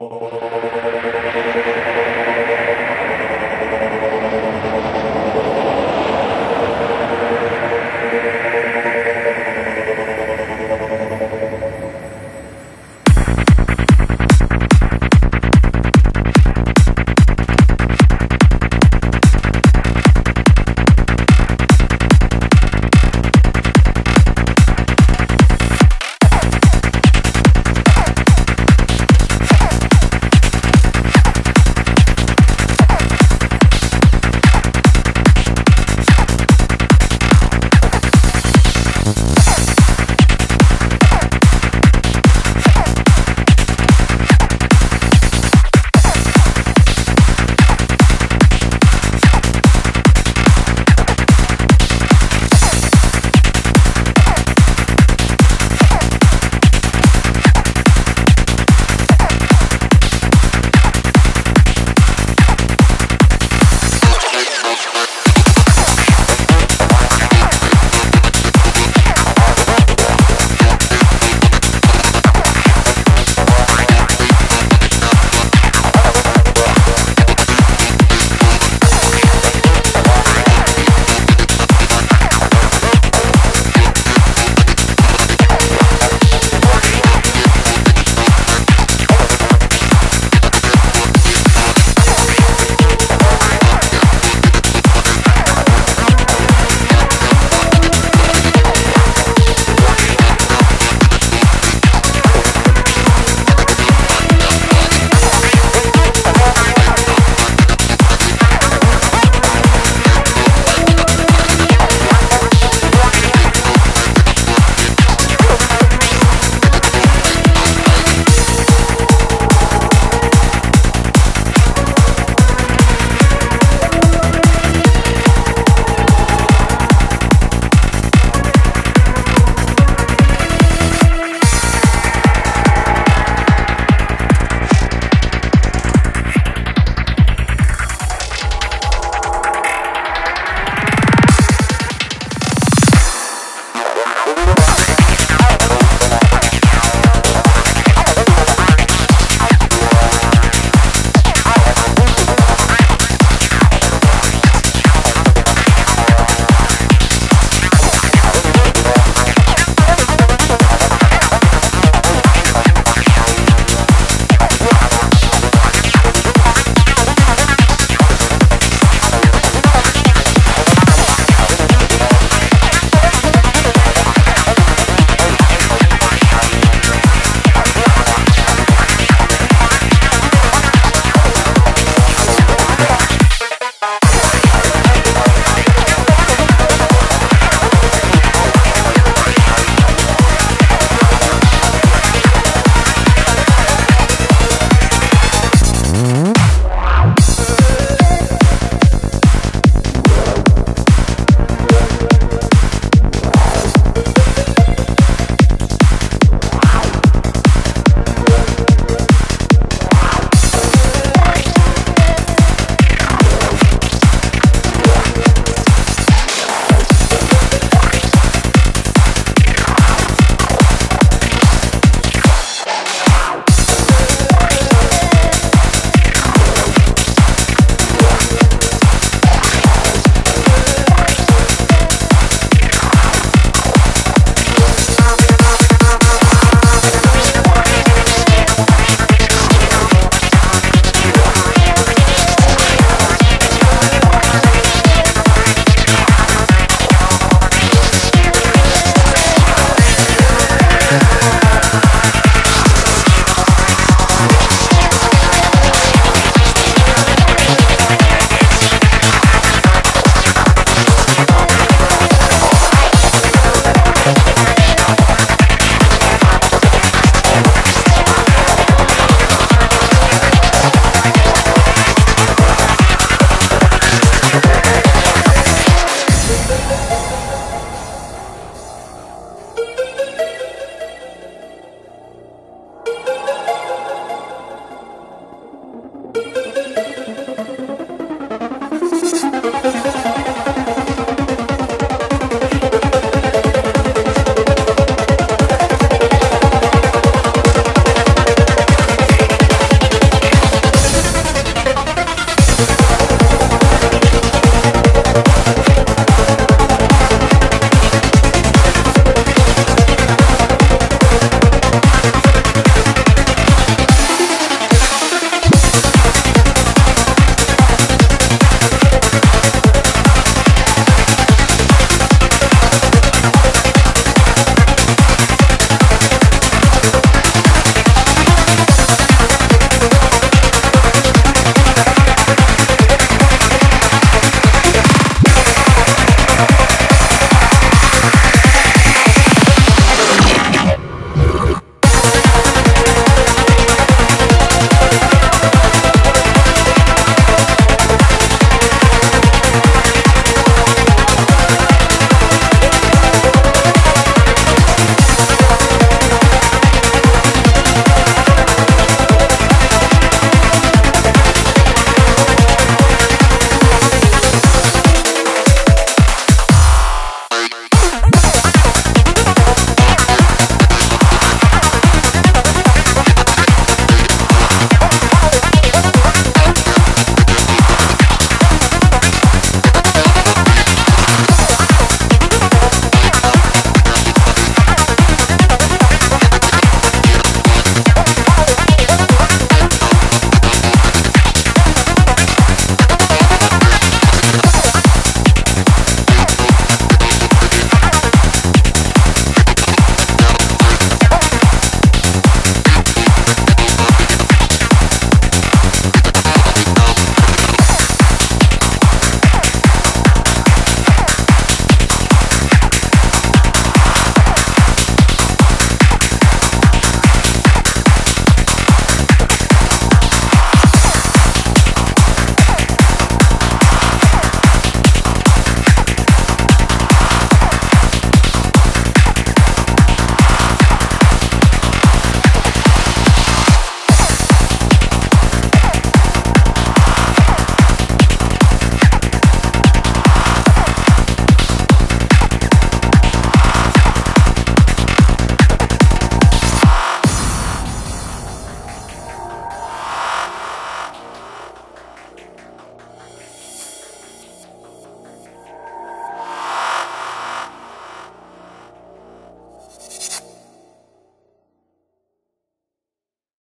Oh.